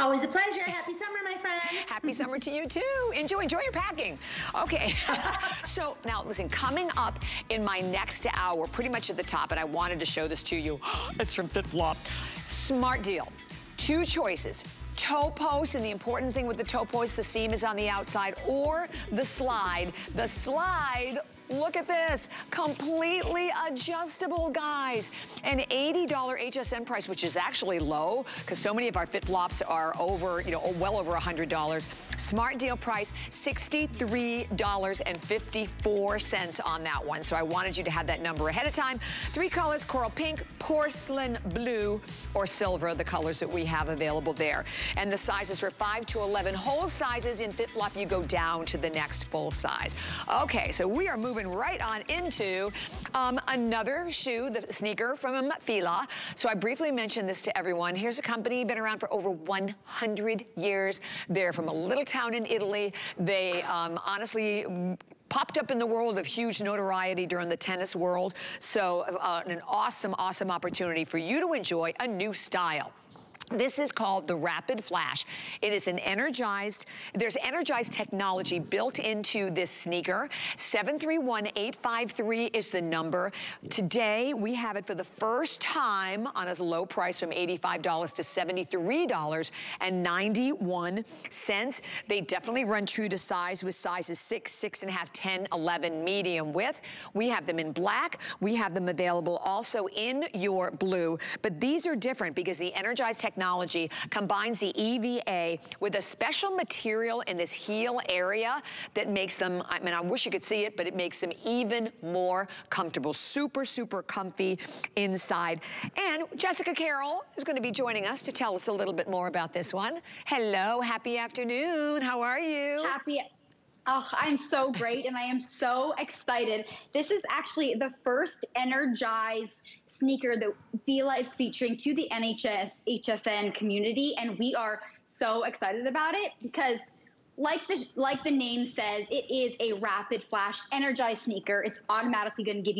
Always a pleasure. Happy summer, my friends. Happy summer to you too. Enjoy, enjoy your packing. Okay. so now listen, coming up in my next hour, pretty much at the top, and I wanted to show this to you. it's from FitFlop. Smart deal. Two choices. Toe post, and the important thing with the toe post, the seam is on the outside, or the slide. The slide Look at this, completely adjustable, guys. An $80 HSN price, which is actually low, because so many of our FitFlops are over, you know, well over $100. Smart deal price, $63.54 on that one. So I wanted you to have that number ahead of time. Three colors, coral pink, porcelain blue, or silver, the colors that we have available there. And the sizes for 5 to 11. Whole sizes in FitFlop, you go down to the next full size. Okay, so we are moving moving right on into um, another shoe, the sneaker from Fila. So I briefly mentioned this to everyone. Here's a company, been around for over 100 years. They're from a little town in Italy. They um, honestly popped up in the world of huge notoriety during the tennis world. So uh, an awesome, awesome opportunity for you to enjoy a new style. This is called the Rapid Flash. It is an energized, there's energized technology built into this sneaker. 731853 is the number. Today, we have it for the first time on a low price from $85 to $73.91. They definitely run true to size with sizes 6, 6.5, 10, 11, medium width. We have them in black. We have them available also in your blue. But these are different because the energized technology technology combines the EVA with a special material in this heel area that makes them, I mean, I wish you could see it, but it makes them even more comfortable. Super, super comfy inside. And Jessica Carroll is going to be joining us to tell us a little bit more about this one. Hello, happy afternoon. How are you? Happy Oh, I'm so great and I am so excited. This is actually the first energized sneaker that Fila is featuring to the NHS HSN community, and we are so excited about it because like the like the name says, it is a rapid flash energized sneaker. It's automatically going to give you